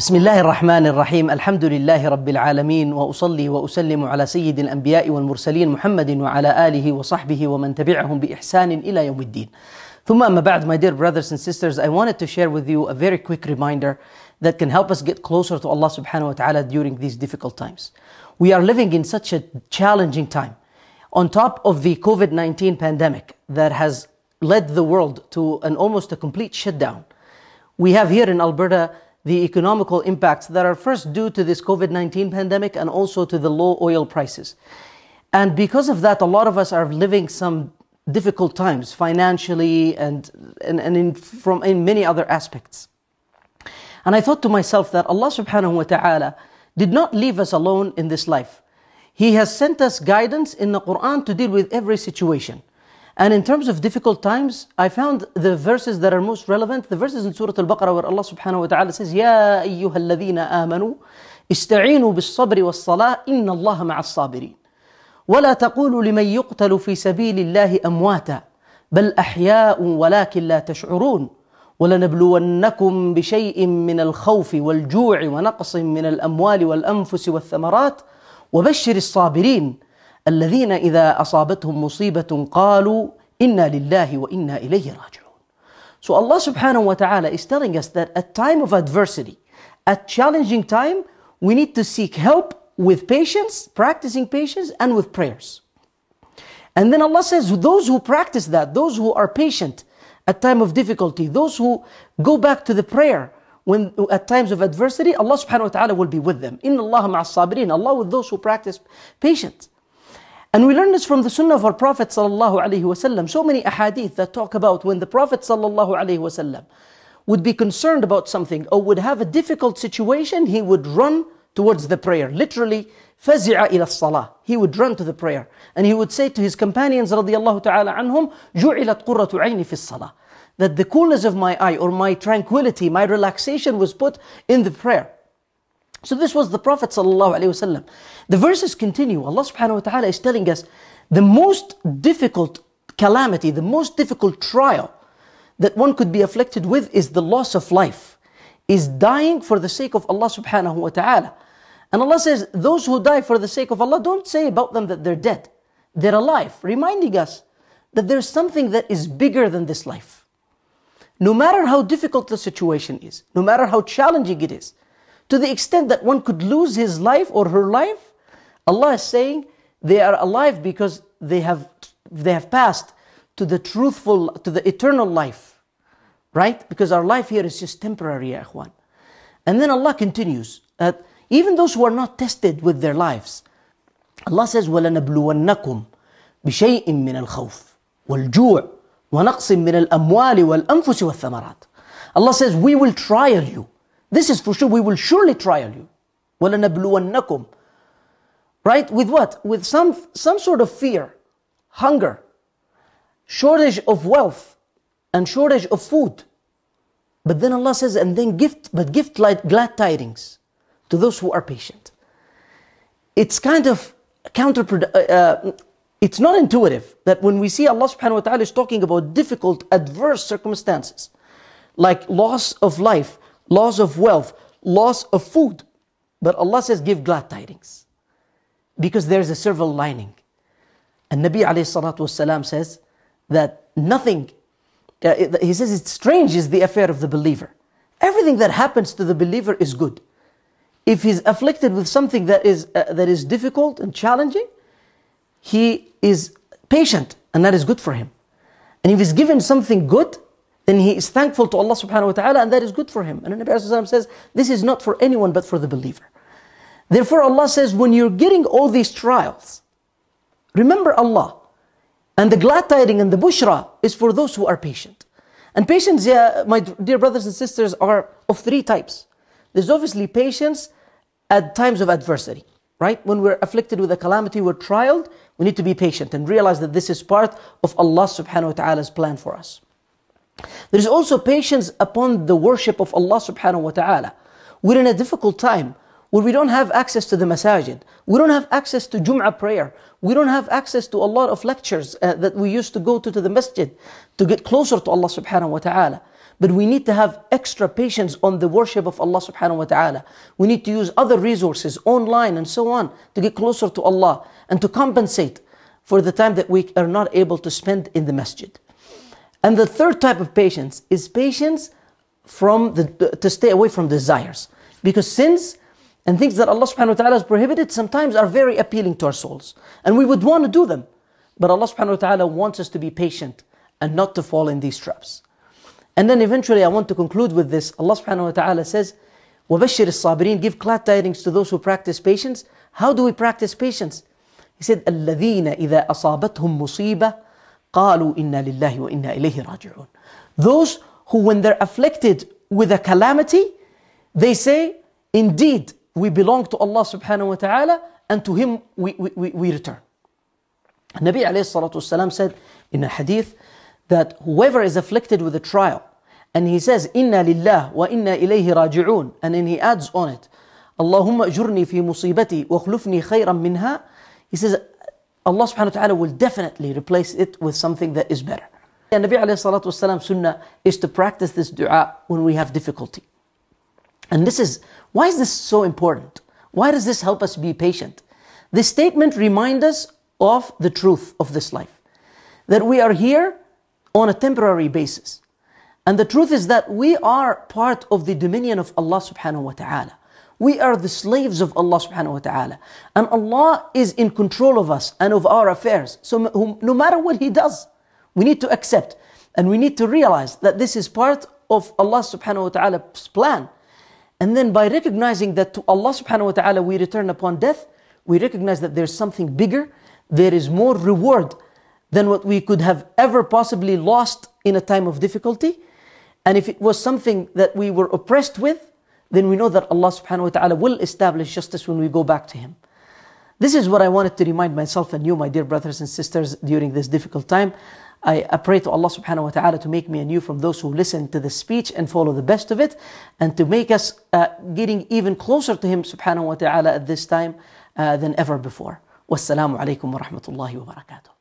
بسم الله الرحمن الرحيم الحمد لله رب العالمين واصلي واسلم على سيد الانبياء والمرسلين محمد وعلى اله وصحبه ومن تبعهم باحسان إلى يوم الدين. ثم اما بعد my dear brothers and sisters I wanted to share with you a very quick reminder that can help us get closer to Allah subhanahu wa ta'ala during these difficult times. We are living in such a challenging time. On top of the COVID-19 pandemic that has led the world to an almost a complete shutdown. We have here in Alberta the economical impacts that are first due to this COVID 19 pandemic and also to the low oil prices. And because of that, a lot of us are living some difficult times financially and, and, and in, from, in many other aspects. And I thought to myself that Allah subhanahu wa ta'ala did not leave us alone in this life. He has sent us guidance in the Quran to deal with every situation. And in terms of difficult times, I found the verses that are most relevant, the verses in Surah Al-Baqarah where Allah subhanahu wa ta'ala says, يَا أَيُّهَا الَّذِينَ آمَنُوا استعينوا بالصبر والصلاة إن الله مع الصابرين ولا تقولوا لمن يقتل في سبيل الله أمواتا بل أحياء ولكن لا تشعرون ولنبلونكم بشيء من الخوف والجوع ونقص من الأموال والأنفس والثمرات وبشر الصابرين الذين إذا أصابتهم مصيبة قالوا إنا لله وإنا إليه راجعون. So Allah subhanahu wa ta'ala is telling us that at time of adversity, at challenging time, we need to seek help with patience, practicing patience, and with prayers. And then Allah says, those who practice that, those who are patient at time of difficulty, those who go back to the prayer when at times of adversity, Allah subhanahu wa ta'ala will be with them. Inna Allah ma'as sabirin. Allah with those who practice patience. And we learn this from the sunnah of our Prophet sallallahu alaihi wasallam. So many ahadith that talk about when the Prophet sallallahu alaihi wasallam would be concerned about something or would have a difficult situation, he would run towards the prayer. Literally, فزع إلى الصلاة. He would run to the prayer. And he would say to his companions radiallahu ta'ala anhum, جعلت قرة عيني في الصلاة. That the coolness of my eye or my tranquility, my relaxation was put in the prayer. So this was the Prophet ﷺ. The verses continue. Allah subhanahu wa ta'ala is telling us the most difficult calamity, the most difficult trial that one could be afflicted with is the loss of life, is dying for the sake of Allah subhanahu wa ta'ala. And Allah says, those who die for the sake of Allah, don't say about them that they're dead. They're alive, reminding us that there's something that is bigger than this life. No matter how difficult the situation is, no matter how challenging it is, to the extent that one could lose his life or her life, Allah is saying they are alive because they have, they have passed to the truthful, to the eternal life. Right? Because our life here is just temporary, ya ikhwan. And then Allah continues that even those who are not tested with their lives, Allah says, وَلَنَبْلُوَنَّكُمْ بِشَيْءٍ مِّنَ الْخَوْفِ وَالْجُوعِ وَنَقْصٍ مِّنَ الْأَمْوَالِ وَالْأَنفُسِ وَالثَّمَرَاتِ Allah says, we will trial you. This is for sure. We will surely trial you. وَلَنَبْلُوَنَّكُمْ Right? With what? With some, some sort of fear, hunger, shortage of wealth, and shortage of food. But then Allah says, and then gift, but gift like glad tidings to those who are patient. It's kind of counterproductive. Uh, uh, it's not intuitive that when we see Allah subhanahu wa ta'ala is talking about difficult, adverse circumstances, like loss of life, loss of wealth, loss of food. But Allah says, give glad tidings. Because there's a silver lining. And Nabi alayhi says that nothing, uh, he says it's strange is the affair of the believer. Everything that happens to the believer is good. If he's afflicted with something that is, uh, that is difficult and challenging, he is patient and that is good for him. And if he's given something good, then he is thankful to Allah subhanahu wa ta'ala and that is good for him. And the Nabi says, this is not for anyone but for the believer. Therefore Allah says, when you're getting all these trials, remember Allah. And the glad tiding and the bushra is for those who are patient. And patience, yeah, my dear brothers and sisters, are of three types. There's obviously patience at times of adversity, right? When we're afflicted with a calamity, we're trialed, we need to be patient and realize that this is part of Allah subhanahu wa ta'ala's plan for us. There is also patience upon the worship of Allah subhanahu wa ta'ala. We're in a difficult time where we don't have access to the masajid. We don't have access to Jum'ah prayer. We don't have access to a lot of lectures uh, that we used to go to to the masjid to get closer to Allah subhanahu wa ta'ala. But we need to have extra patience on the worship of Allah subhanahu wa ta'ala. We need to use other resources online and so on to get closer to Allah and to compensate for the time that we are not able to spend in the masjid. And the third type of patience is patience from the, to stay away from desires. Because sins and things that Allah subhanahu wa ta'ala has prohibited sometimes are very appealing to our souls. And we would want to do them. But Allah subhanahu wa ta'ala wants us to be patient and not to fall in these traps. And then eventually I want to conclude with this. Allah subhanahu wa ta'ala says, وَبَشِّرِ الصَّابِرِينَ Give glad tidings to those who practice patience. How do we practice patience? He said, الَّذِينَ إِذَا أَصَابَتْهُم مُصِيبَةٌ قَالُوا إِنَّا لِلَّهِ وَإِنَّا إِلَيْهِ رَاجِعُونَ Those who when they're afflicted with a calamity, they say, indeed, we belong to Allah subhanahu wa ta'ala and to Him we, we, we return. Nabi alayhi salatu wasalam said in a hadith that whoever is afflicted with a trial and he says, Inna lillah wa inna ilayhi raji'un, and then he adds on it, Allahumma ajurni fi musibati wa khlufni khayran minha, he says, Allah subhanahu wa ta'ala will definitely replace it with something that is better. And Nabi alayhi salatu wasalam sunnah is to practice this dua when we have difficulty. And this is, why is this so important? Why does this help us be patient? This statement reminds us of the truth of this life. That we are here on a temporary basis. And the truth is that we are part of the dominion of Allah subhanahu wa ta'ala. We are the slaves of Allah subhanahu wa ta'ala. And Allah is in control of us and of our affairs. So no matter what He does, we need to accept and we need to realize that this is part of Allah subhanahu wa ta'ala's plan. And then by recognizing that to Allah subhanahu wa ta'ala we return upon death, we recognize that there's something bigger, there is more reward than what we could have ever possibly lost in a time of difficulty. And if it was something that we were oppressed with, then we know that Allah subhanahu wa ta'ala will establish justice when we go back to Him. This is what I wanted to remind myself and you, my dear brothers and sisters, during this difficult time. I, pray to Allah subhanahu wa ta'ala to make me and you from those who listen to the speech and follow the best of it, and to make us uh, getting even closer to Him subhanahu wa ta'ala at this time uh, than ever before. Wassalamu alaikum wa rahmatullahi wa barakatuh.